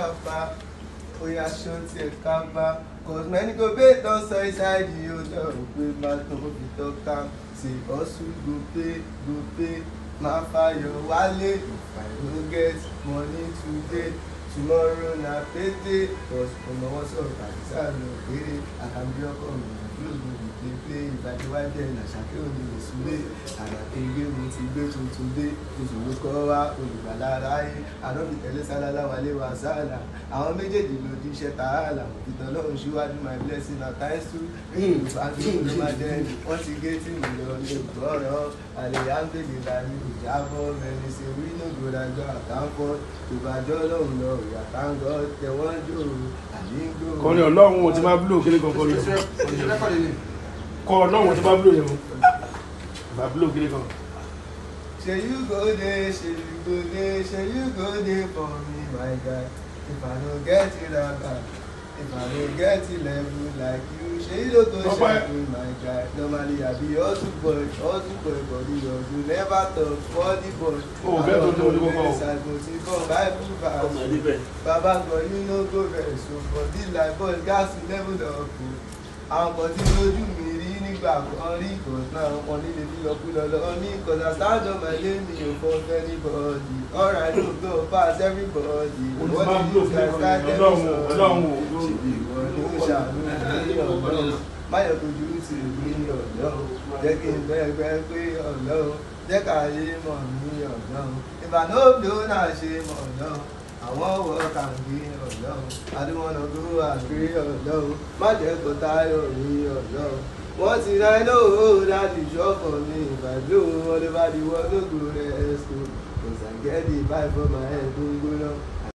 kapa oya ṣó tiẹ̀ kapa cause many go pay don sọ inside the hotel pé má tó fi tọ́ka. Say hustle go pay go pay má fàyọ̀ wálé. Get money today tomorrow na payday cause péré àkàndé ọkọ mi yóò gbé mi play play ìbàdí wá jẹ́ ìnàṣàkẹ́ òní lè súlé àràkéńgé mo ti gbé tuntun dé ló kọ́ wá olùgbàlà aráyé àdọ́bì tẹ̀lé sálálá wálé wa sáàlà àwọn méjèèjì ló di iṣẹ́ tààlà ìtàn lọ́run síwájú my blessing na times two ìbájú ló máa jẹ́ wọ́n ti gé tí mi lọ lè gbọ́rọ̀ àlèyáńgbèlè làní ìjábọ̀ mẹ́ni ṣe wí lóògbòdájọ́ àtàǹkọ́ ìbàjọ́ lọ́hùn lọ ìyàtàǹgọ́ tẹ̀wọ́n jòrò àyíǹgbò. kọrin ọlọ́run ò ti máa búlò kíní kan kọrin kọ ọlọ́run ò ti máa búlò yẹn o bá búlò kíní kan. Dey, shey you go dey, shey you go dey for me, my guy. If I no get it raba, if I no get level like you, shey you no go with my guy. Normally I be hustle boy, hustle boy body hustle, never talk body boy. O ò bẹ́ẹ̀ tó tó ní kókó o. Ṣàgbọ̀n ti bọ̀ báyìí ọmọ bá níbẹ̀. bàbá gan you no go vex o for this life boy gas level up o àwọn kan tí lójú mi nígbà kan rí náà wọn nílé bí lọ kú lọ lọ. Ní on my lane mi ò fọ́ anybody. Alright no go pass everybody. O ti máa búlò kíní kan yẹn ọlọ́run ò ọlọ́run ò ṣèbí ìwọ ní ṣàánú ní ọ̀dọ́ máyọ̀ kojú sí mi ní ọ̀dọ́ jẹ́ kí n bẹ́ẹ̀ gbẹ́ pé ọ̀dọ́ jẹ́ ká yé mọ̀ ní ọ̀dọ́ ìbànújò náà ṣe mọ̀ ọ̀dọ́ àwọn wọ kàǹgì ọ̀dọ́ adúmọ̀nà gbówó àgbé ọ̀dọ́ má jẹ́ kó táyọ̀ ní ọ̀dọ́ wọ́n ti ra iná owó láti ṣọ́kọ̀ ní ìbàdó wọn ló bá di wọ́n lógo rẹ̀. Ẹ̀sùn kò sàgẹ́dì báyìí fọ́ máa ẹ̀ tó ń gbóná